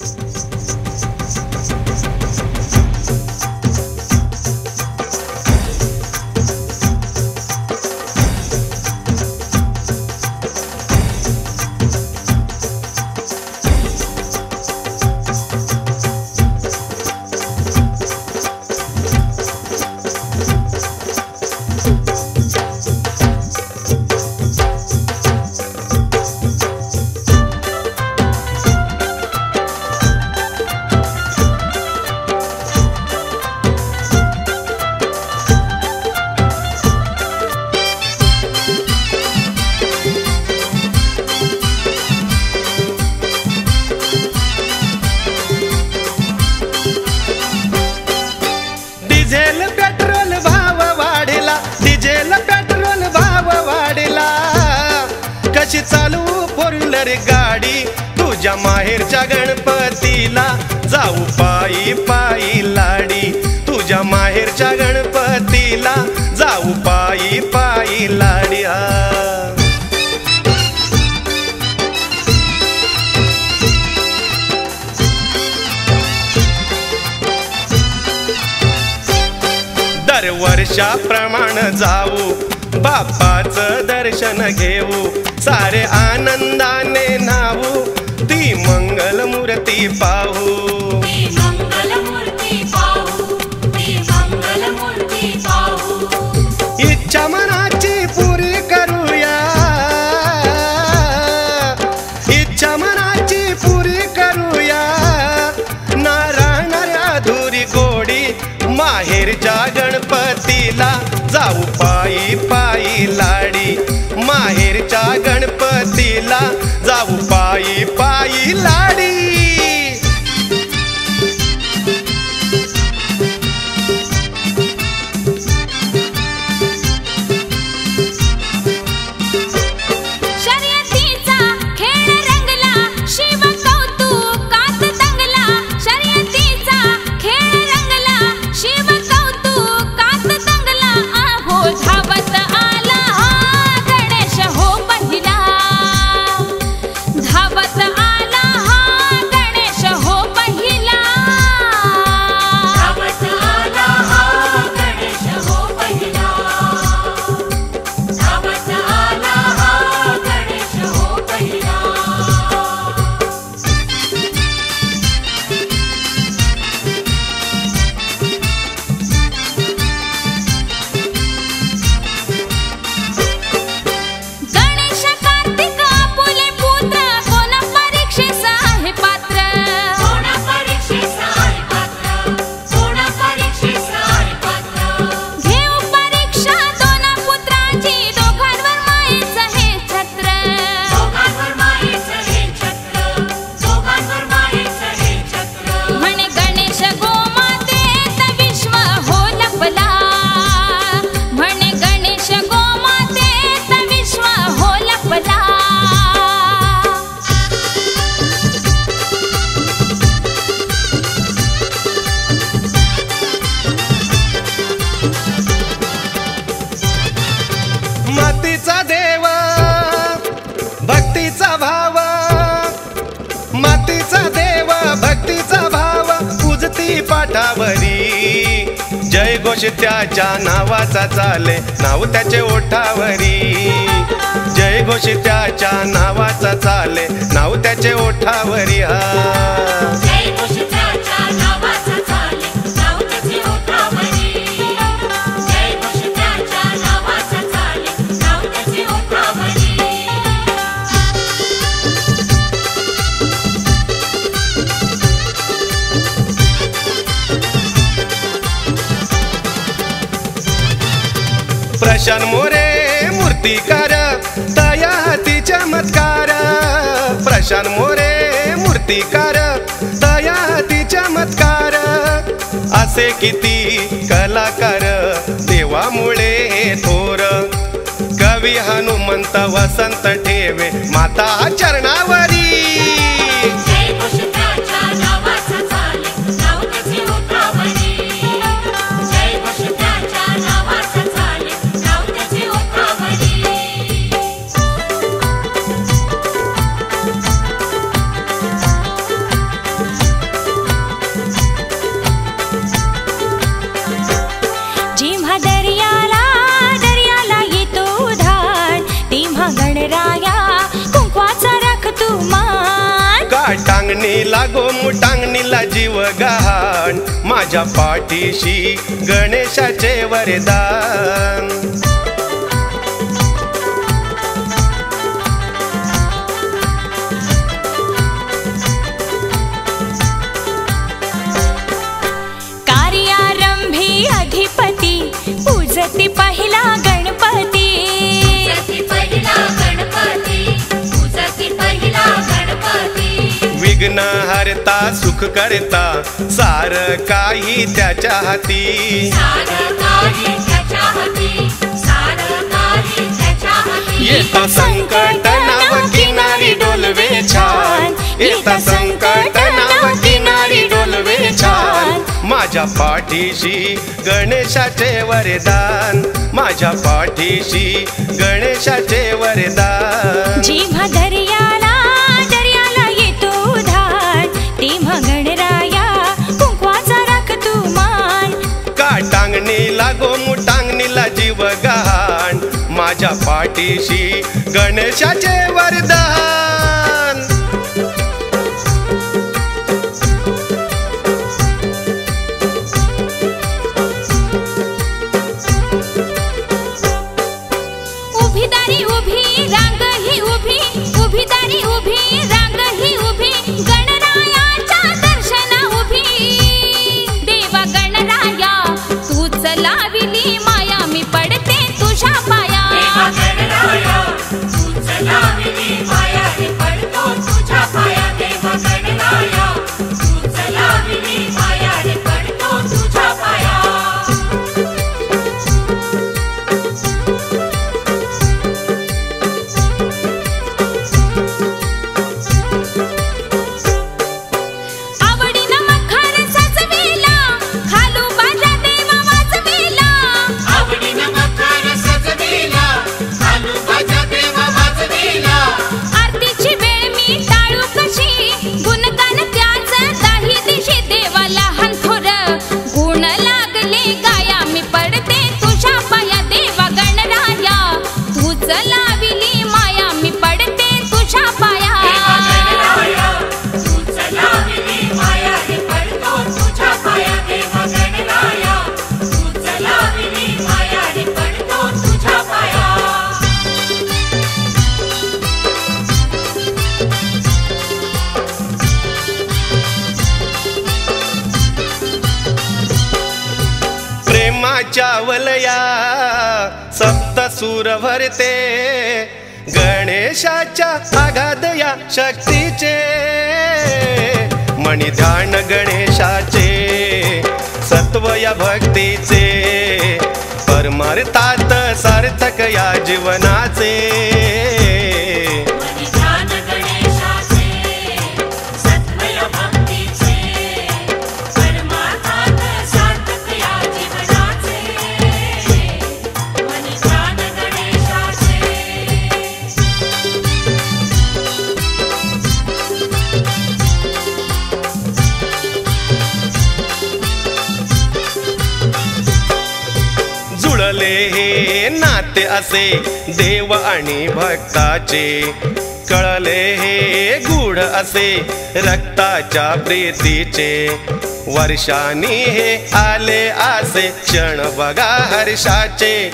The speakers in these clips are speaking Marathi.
Thanks. o pai देश त्याच्या नावाचा चाले. नाव त्याचे ओठावरी. जय घोष त्याच्या नावाचा चाले. नाव त्याचे ओठावरी हा. पाषाण मोरे मूर्तिकार दयाती चमत्कार असे किती कलाकार देवामुळे थोर. कवी हनुमंत वसंत ठेवे माता चरणावर लागो मुटांगणीला जीव गहाण माझ्या पाठीशी गणेशाचे वरदान. विघ्न हरता सुख करता सार काही त्याच्या हाती. येता संकट नाव किनारी डोलवे छान. येता संकट नाव किनारी डोलवे छान. माझ्या पाठीशी गणेशाचे वरदान. माझ्या पाठीशी गणेशाचे वरदान. दर्याला दर्याला टांगणी लागो मुटांगणीला जीव गहाण माझ्या पाठीशी गणेशाचे वरदान. या भक्तीचे. परमार्थात सार्थक या जीवनाचे. असे देव आणि भक्ताचे. कळले हे गुढ असे रक्ताच्या प्रीतीचे. वर्षानी हे आले असे क्षण बघा हर्षाचे.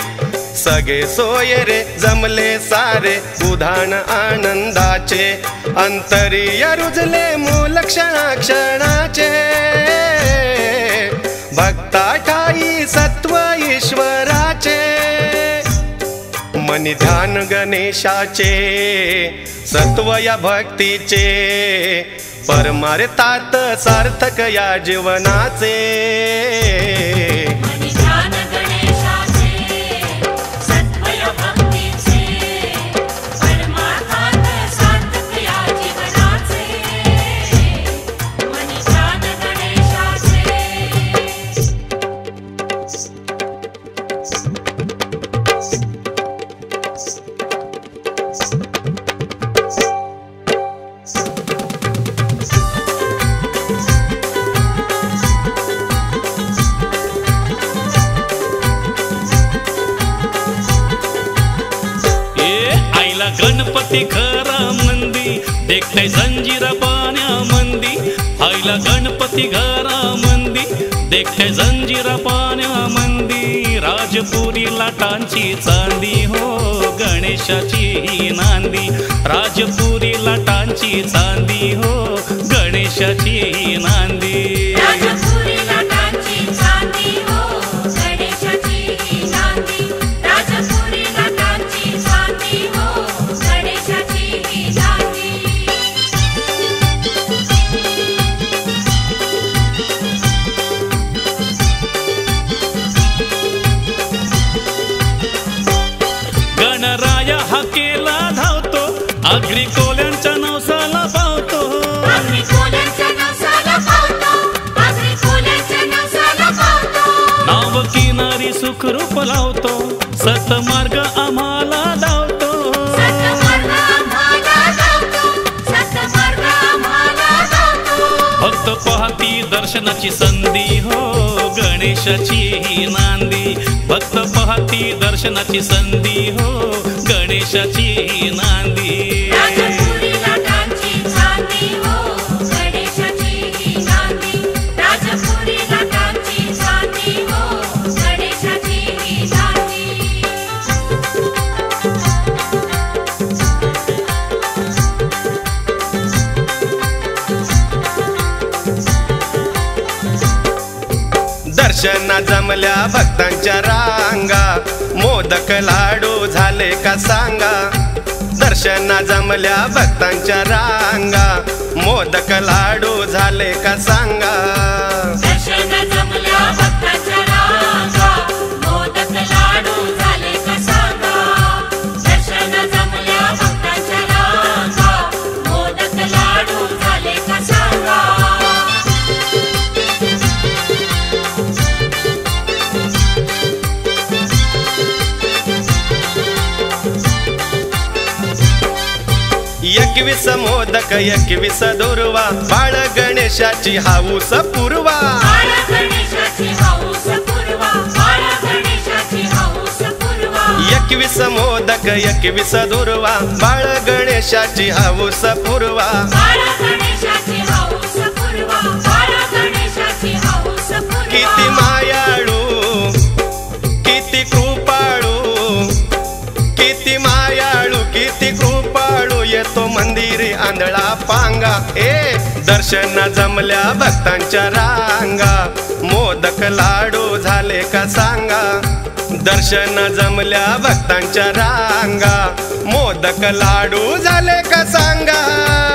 सगळे सोय रे जमले सारे उधाण आनंदाचे. अंतरीय रुजले मूल क्षणा क्षणाचे. भक्ता ठाई सत्व ईश्वराचे. निधान ध्यान गणेशाचे सत्व या भक्तीचे परमार्थात सार्थक या जीवनाचे. ए खरा मंदी. देखताय संजीरा पाण्या मंदी. गणपती घरामंदी देखते जंजीरा पाण्यामंदी राजपुरी लाटांची चांदी हो गणेशाची ही नांदी. राजपुरी लाटांची चांदी हो गणेशाची ही नांदी. लावतो. सतमार्ग आम्हाला धावतो. भक्त पाहती दर्शनाची संधी हो गणेशाची ही नांदी. भक्त पाहती दर्शनाची संधी हो गणेशाची भक्तांच्या रांगा. मोदक लाडू झाले का सांगा? दर्शना जमल्या भक्तांच्या रांगा. मोदक लाडू झाले का सांगा? एकवीस मोदक एकवीस दुर्वा. बाळ गणेशाची हाऊस पूर्वा. एकवीस मोदक एकवीस दुर्वा. बाळ गणेशाची हाऊस पूर्वा. किती पूर्वा आंधळा पांगा. ए दर्शन जमल्या भक्तांच्या रांगा. मोदक लाडू झाले का सांगा. दर्शन जमल्या भक्तांच्या रांगा. मोदक लाडू झाले का सांगा.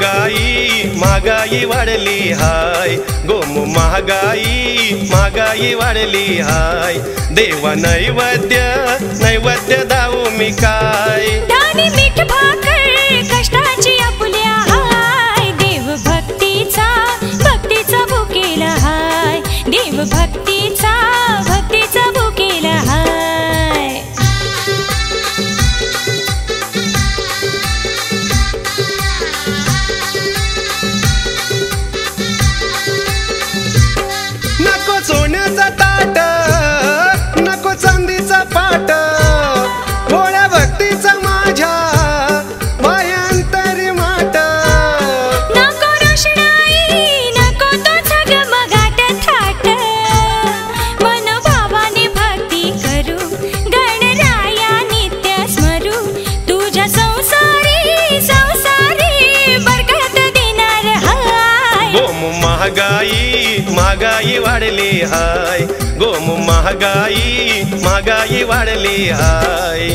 महागाई महागाई वाढली हाय. गोम महागाई महागाई वाढली हाय. देव नैवेद्य नैवेद्य दाऊ मी काय. हाय. भक्तीचा भक्तीचा भुकेला हाय. भक्तीचा भुकेला हाय. वाढली हाय. गोम महागाई महागाई वाढली हाय.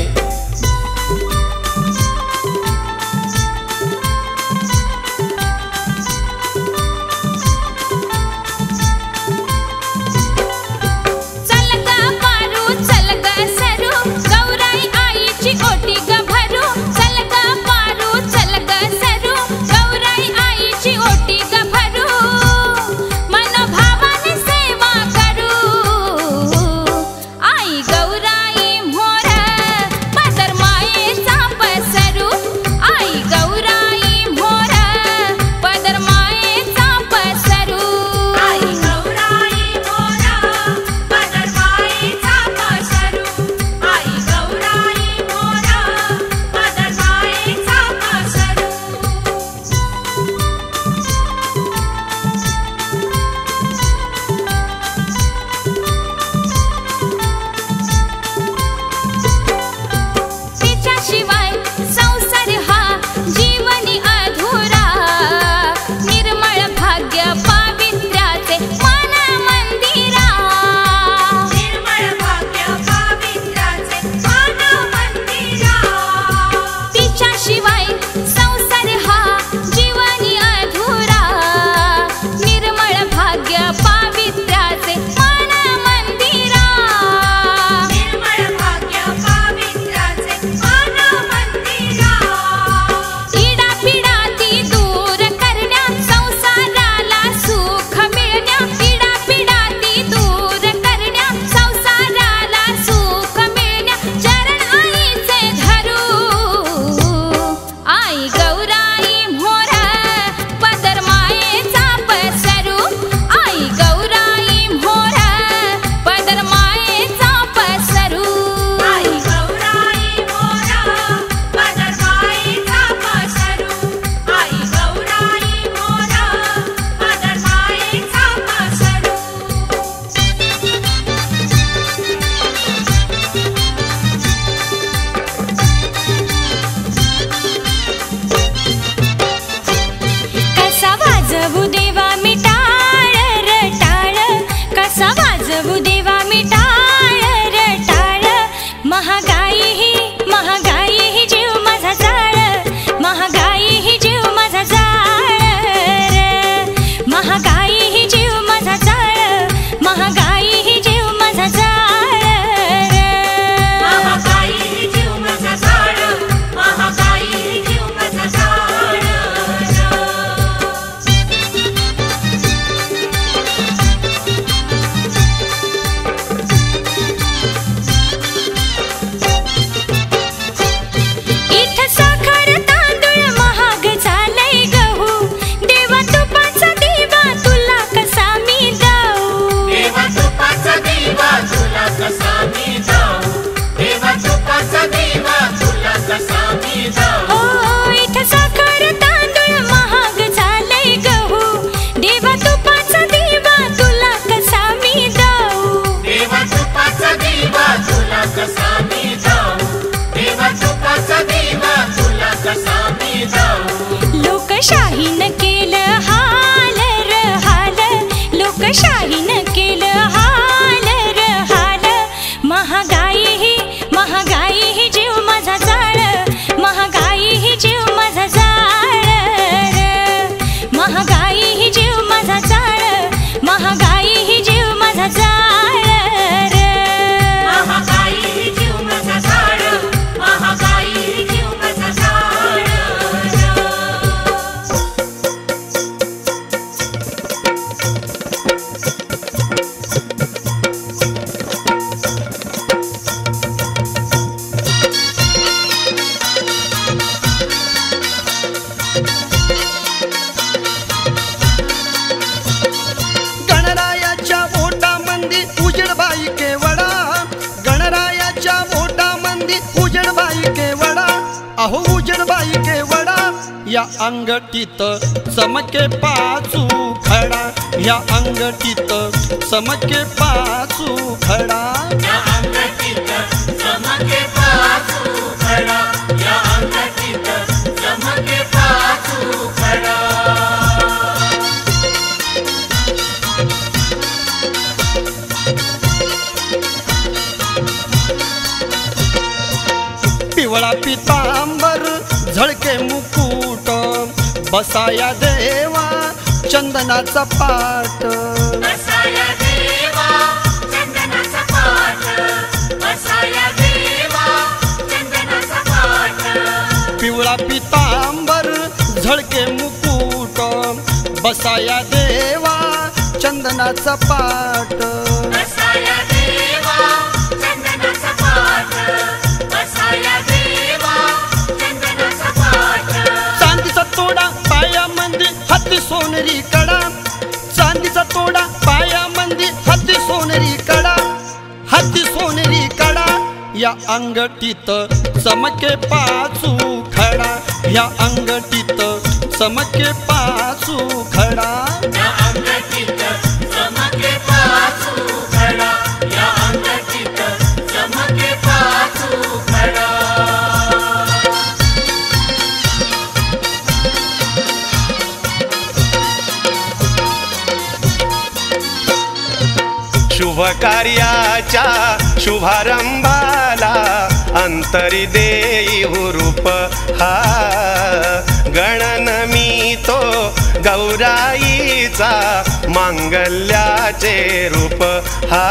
चमके पाचू खडा. पिवळा पितांबर झळके मुकुट. बसाया देवा चंदनाचा पाट सोनरी कडा चांदीचा तोडा पायामध्ये हाती सोनरी कडा हाती सोनरी कडा या अंगठीत चमके पाचू खडा या अंगठीत चमके पाचू कार्याच्या शुभारंभाला अंतरी देई रूप हा. गणन मी तो गौराईचा मांगल्याचे रूप हा.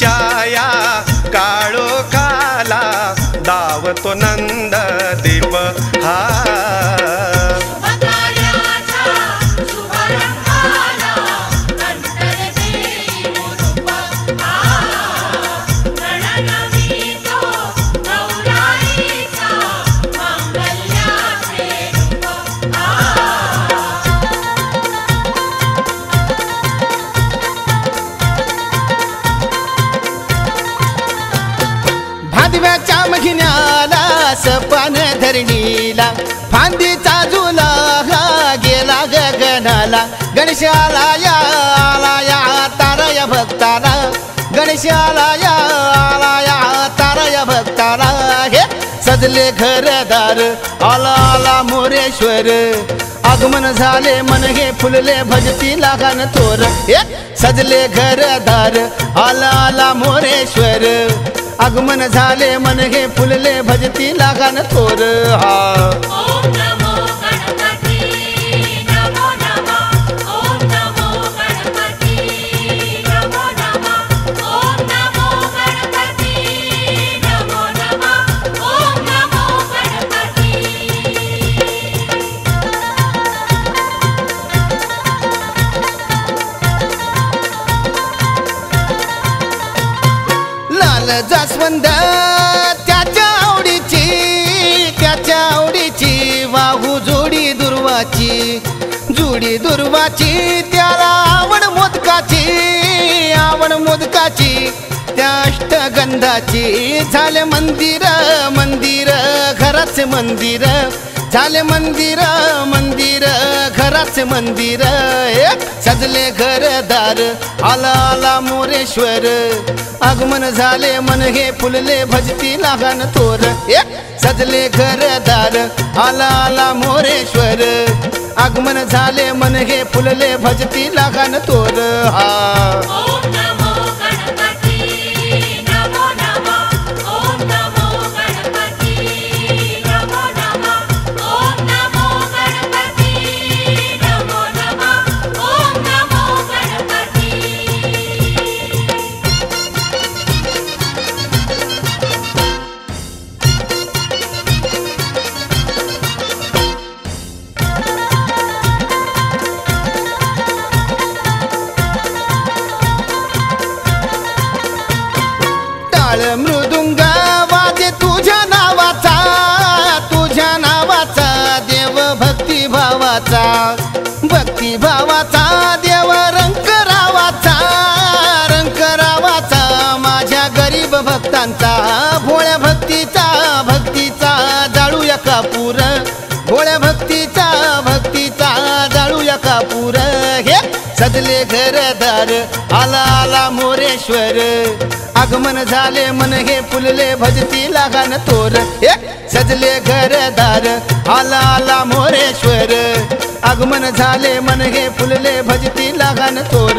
छाया काळो काला दावतो नंद गणेशाला या आला या तारया भक्ताला. गणेशाला या आला या तारया भक्ताला. हे सजले घरदार आला आला मोरेश्वर. आगमन झाले मन हे फुलले भजती लागान थोर. हे सजले घरदार आला आला मोरेश्वर. आगमन झाले मन हे फुलले भजती लागान थोर. हा. जास्वंद त्याच्या आवडीची त्याच्या आवडीची वाहू जोडी दुर्वाची जोडी दुर्वाची त्याला आवड मोदकाची आवड मोदकाची. त्या अष्टगंधाची झाले मंदिर मंदिर घराचे मंदिर. झाले मंदिर मंदिर घराचे मंदिर. सजले घरदार आला आला मोरेश्वर. आगमन झाले मन हे फुलले भजती नागान तोर सजले घरदार आला आला मोरेश्वर. आगमन झाले मन हे फुलले भजती लागान तोर हा. हो घातले घर दार आला आला मोरेश्वर. आगमन झाले मन हे फुलले भजती लागान तोर सजले घरदार. आला आला मोरेश्वर. आगमन झाले मन हे फुलले भजती लागान तोर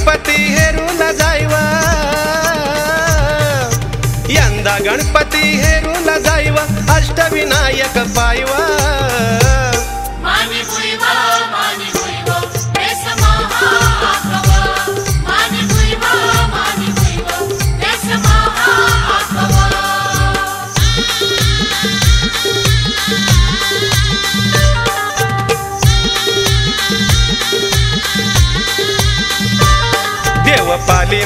गणपती हेरून जायवा. यंदा गणपती हेरून जायवा. अष्टविनायक पायवा.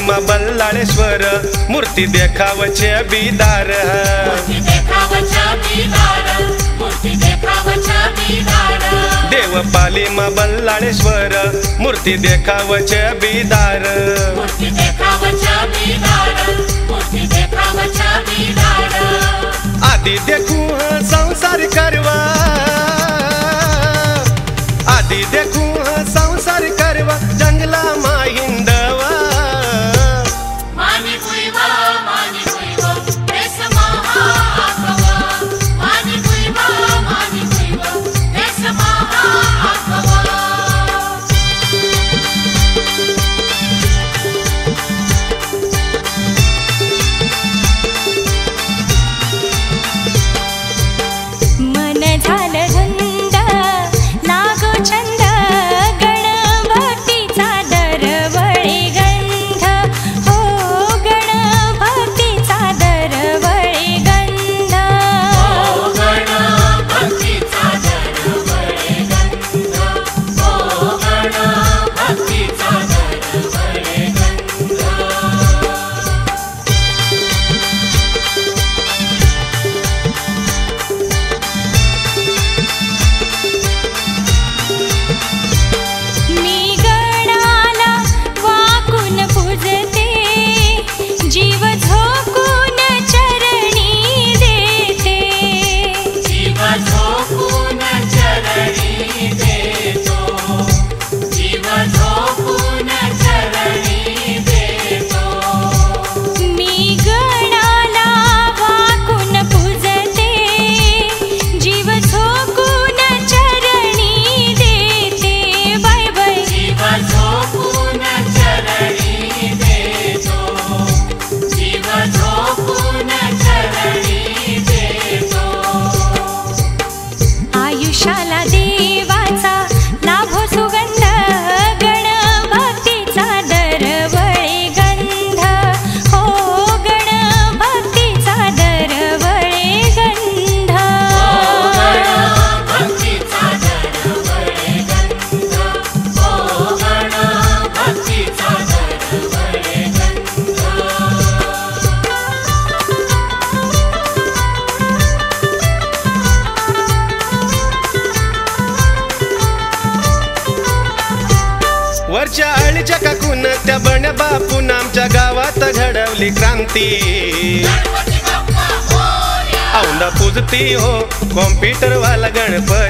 मा बल्लाळेश्वर मूर्ती देखावचे बिदार. देव पाली मा बल्लाळेश्वर मूर्ती देखावचे बिदार. आधी देखू हा संसार करवा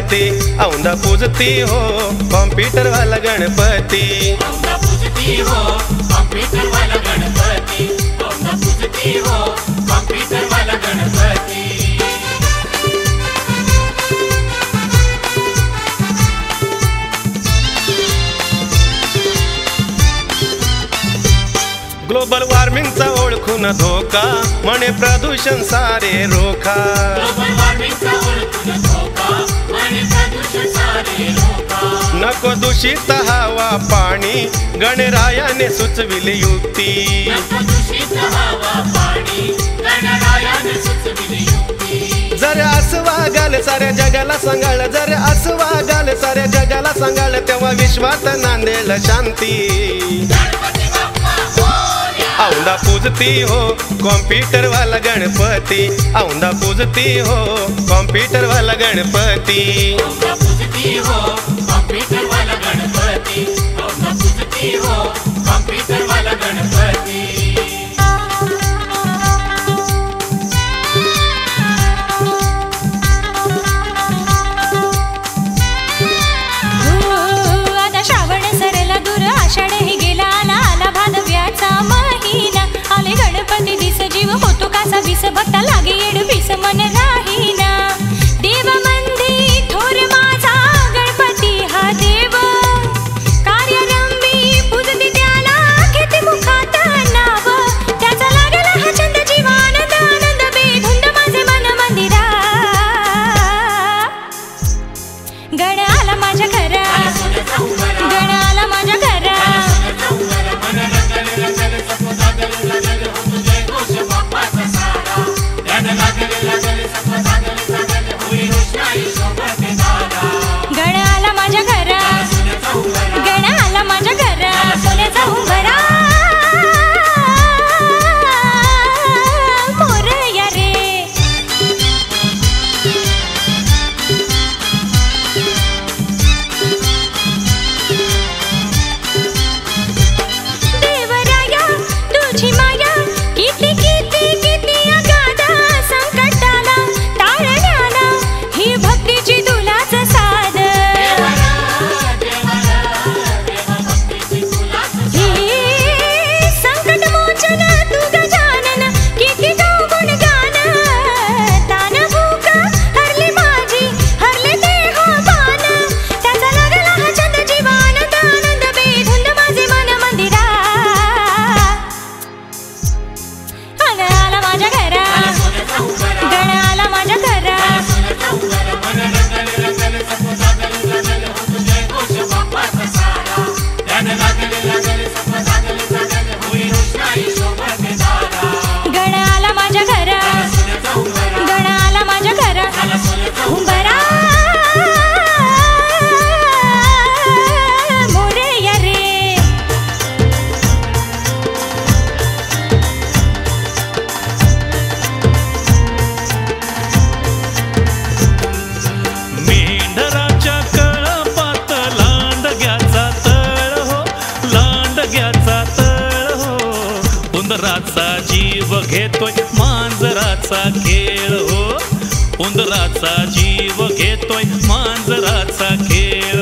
गणपती औंदा पूजती हो कॉम्प्युटर वाला गणपती. ग्लोबल वॉर्मिंगचा ओळखून धोका म्हणे प्रदूषण सारे रोखा. नको दूषित हवा पाणी. गणरायाने सुचविली युक्ती. जर असवागाल साऱ्या जगाला सांगाळ जर असवागाल साऱ्या जगाला सांगाळ तेव्हा विश्वात नांदेल शांती. औंदा पूजती हो कॉम्प्युटर वाला गणपती. औंदा पूजती हो कॉम्प्युटर वाला गणपती पुजती हो कॉम्प्युटर वाला गणपती. हो न पुजती हो कॉम्प्युटर वाला गणपती. मांजराचा खेळ हो. उंदराचा जीव घेतोय मांजराचा खेळ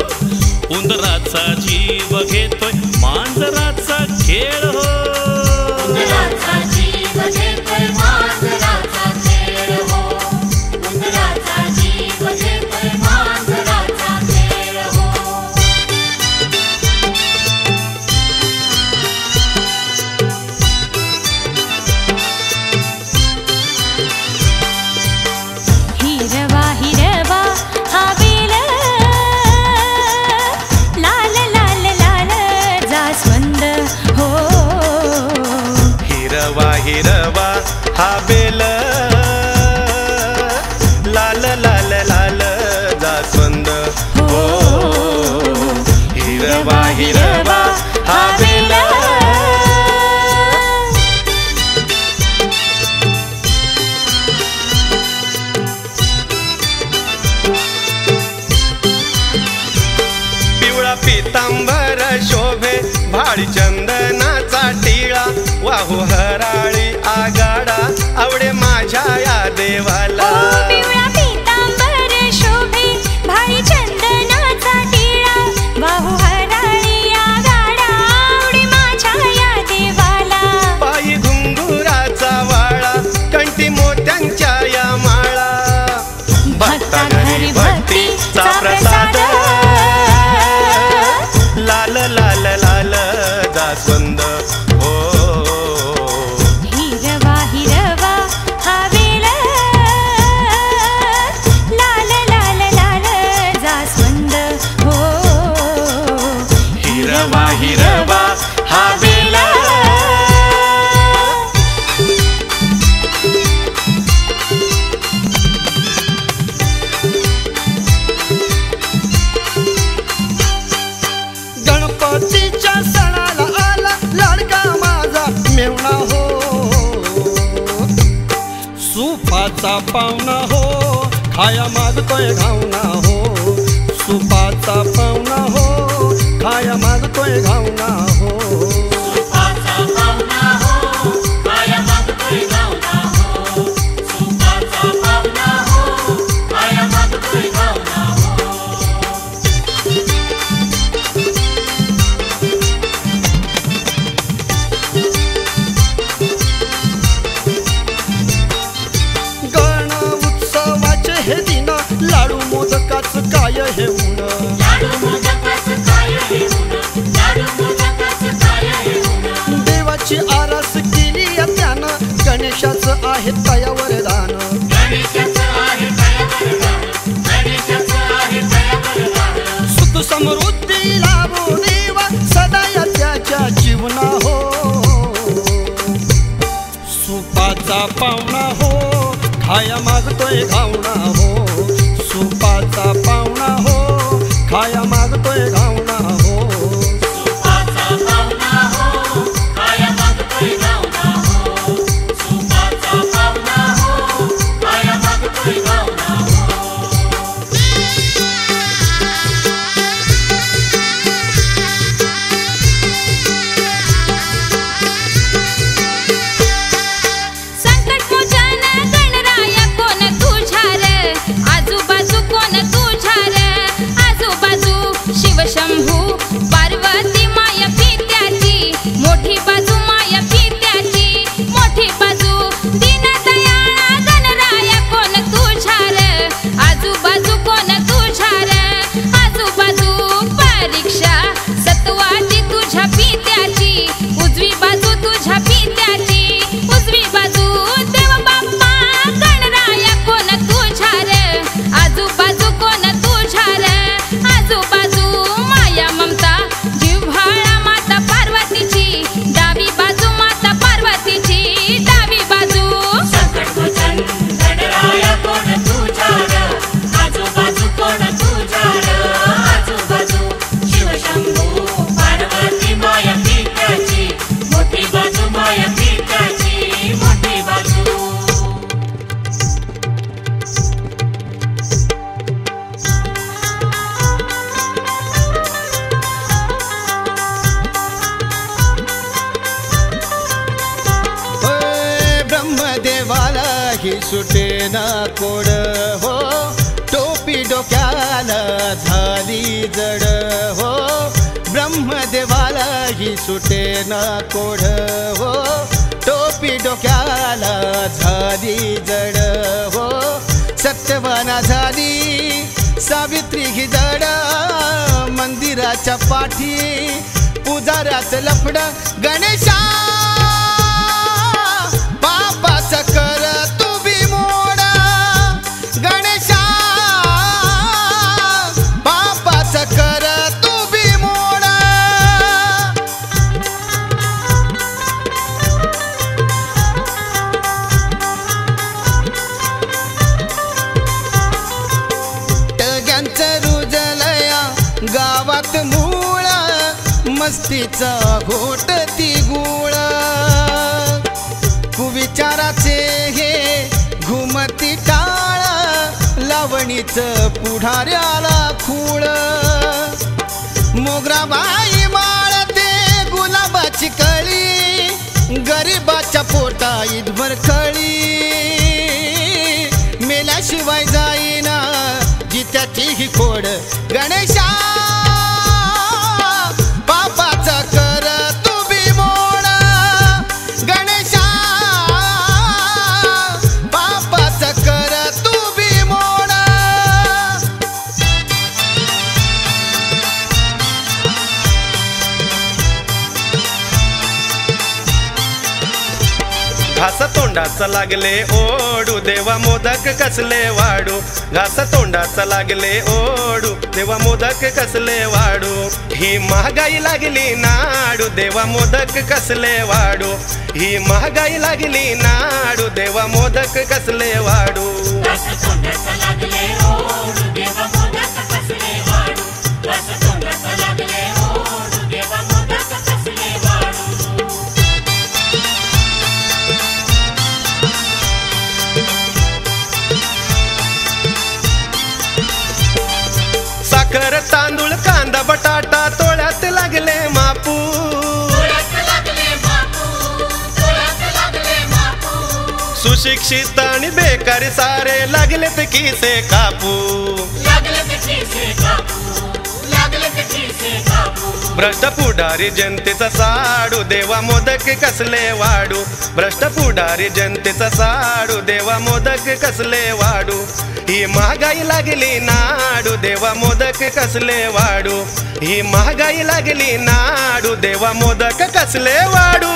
मांजराचा जीव घेतोय. मांजराचा खेळ हो हिरवा हिरवा हा वेला गणपतीच्या माझा हो. हो. खाया मागतोय घावना सर्वांना झाली सावित्री घिजड मंदिराच्या पाठी पुजाऱ्याचं लफड गणेशा तिचा घोट ती गुळ कुविचाराचे हे घुमती टाळ. लावणीच पुढाऱ्याला खूळ माळ माळते गुलाबाची कळी. गरीबाच्या पोटा इतभर कळी मेल्याशिवाय जाईना जित्याची ही खोड गणेश तोंडाचा लागले ओढू देवा मोदक कसले वाडू घास तोंडाचा लागले ओढू देवा मोदक कसले वाडू ही महागाई लागली नाडू देवा मोदक कसले वाडू ही महागाई लागली नाडू देवा मोदक कसले वाडू सुशिक्षित आणि बेकारी सारे लागलेत किसे कापू? लागले ते खिसे कापू? लागले ते खिसे कापू? भ्रष्ट पुढारी जनतेचा साडू देवा मोदक कसले वाडू भ्रष्ट पुढारी जनतेचा साडू देवा मोदक कसले वाडू ही महागाई लागली नाडू देवा मोदक कसले वाडू ही महागाई लागली नाडू देवा मोदक कसले वाडू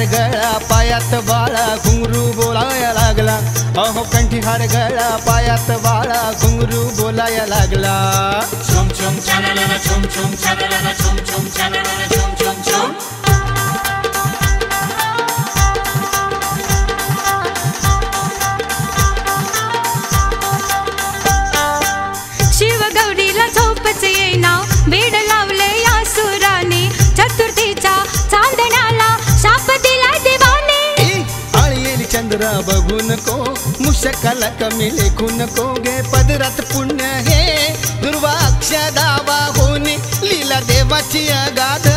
हार गळा पायात बाळा घुंगरू बोलाया लागला अहो कंठी हार गळा पायात बाळा घुंगरू बोलाया लागला छुम छुम छानलना छुम छुम छानलना छुम छुम छानलना छुम छुम छुम नको मुशकाला कमी लेखू नको गे पदरात पुण्य हे. दुर्वाक्ष दावा होणे लीला देवाची अगाध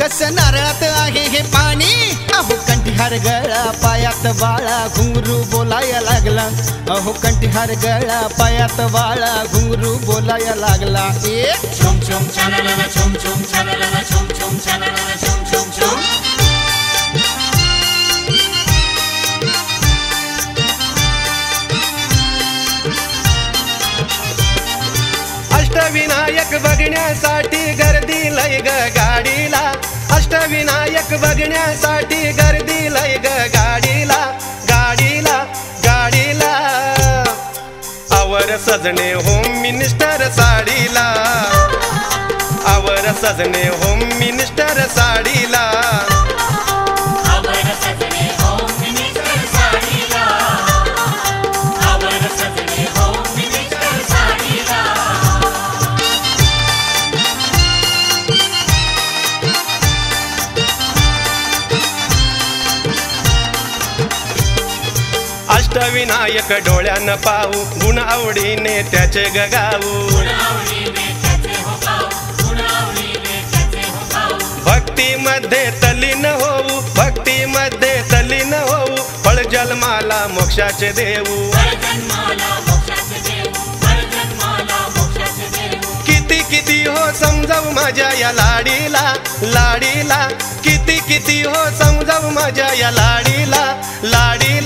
कस नारळात आहे हे पाणी? अहो कंठीहार गळा पायात बाळा घुंगरू बोलाया लागला. अहो कंठीहार गळा पायात बाळा घुंगरू बोलाया लागला. ए! छुम छुम छानलना छुम छुम छानलना छुम छुम छानलना छुम अष्टविनायक बघण्यासाठी गर्दी लय ग गाडीला. अष्टविनायक बघण्यासाठी गर्दी लय ग गाडीला. गाडीला गाडीला. आवर सजणे होम मिनिस्टर साडीला. आवर सजणे होम मिनिस्टर साडी नायक डोळ्यानं पाहू गुण आवडीने त्याचे गगावू. भक्तीमध्ये तलीन होऊ भक्तीमध्ये तलीन होऊ फळ जन्माला मोक्षाचे देऊ. किती किती हो समजावू माझ्या या लाडीला लाडीला. किती किती हो समजावू माझ्या या लाडीला लाडी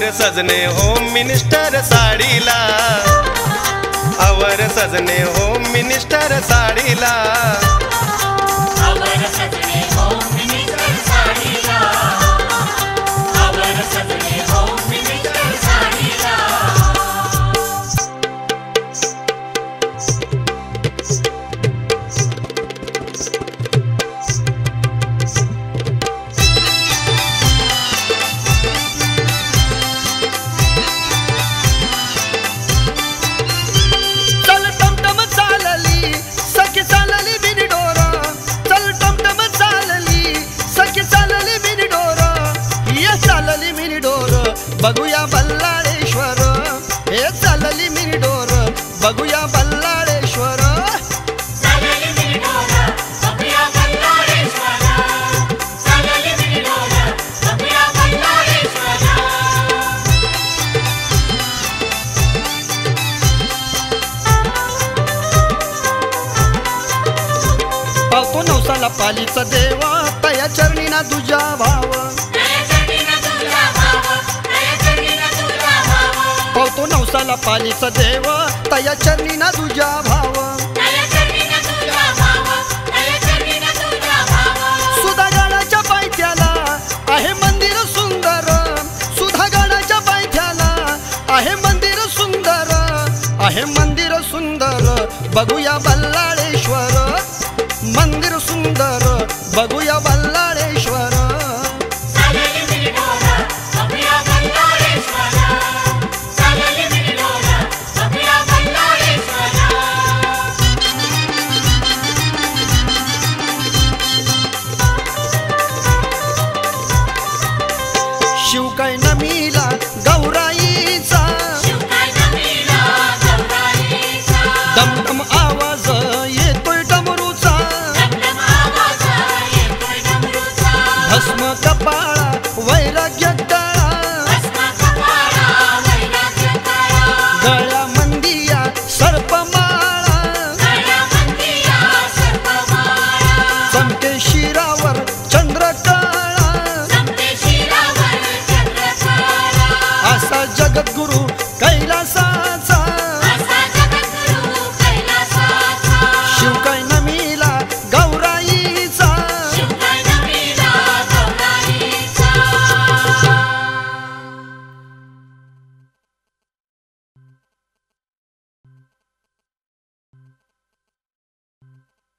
अवर सजने होम मिनिस्टर साडीला. अवर सजने होम मिनिस्टर साडीला. बघूया बल्लाळेश्वर. हे चालली मिनी डोर. बघूया बल्लाळेश्वर. पावतो नवसाला पालीचा देवा. तया चरणी ना तुझ्या नवसाला पालीचा देव तया चरणी